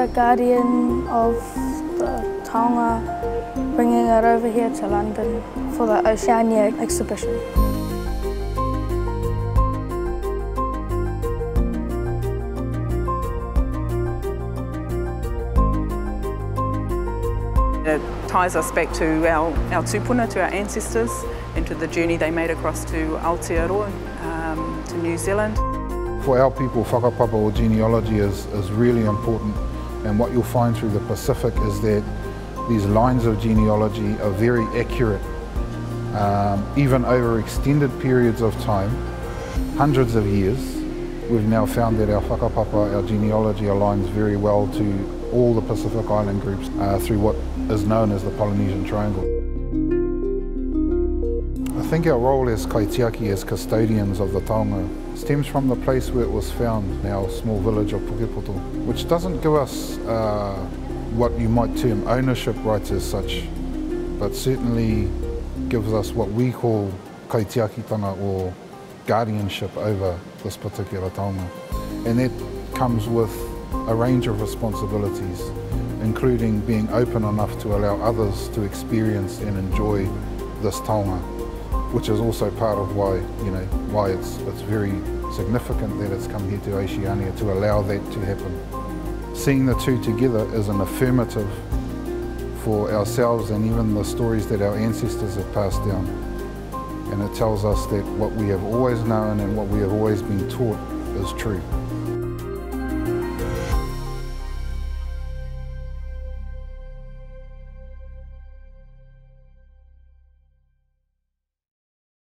the guardian of the taonga, bringing it over here to London for the Oceania exhibition. It ties us back to our, our tupuna, to our ancestors, and to the journey they made across to Aotearoa, um, to New Zealand. For our people, whakapapa or genealogy is, is really important and what you'll find through the Pacific is that these lines of genealogy are very accurate, um, even over extended periods of time, hundreds of years. We've now found that our whakapapa, our genealogy aligns very well to all the Pacific Island groups uh, through what is known as the Polynesian Triangle. Think our role as kaitiaki, as custodians of the taonga, stems from the place where it was found, our small village of Pukepoto, which doesn't give us uh, what you might term ownership rights as such, but certainly gives us what we call kaitiakitanga or guardianship over this particular taonga. And that comes with a range of responsibilities, including being open enough to allow others to experience and enjoy this taonga, which is also part of why, you know, why it's, it's very significant that it's come here to Oceania to allow that to happen. Seeing the two together is an affirmative for ourselves and even the stories that our ancestors have passed down. And it tells us that what we have always known and what we have always been taught is true.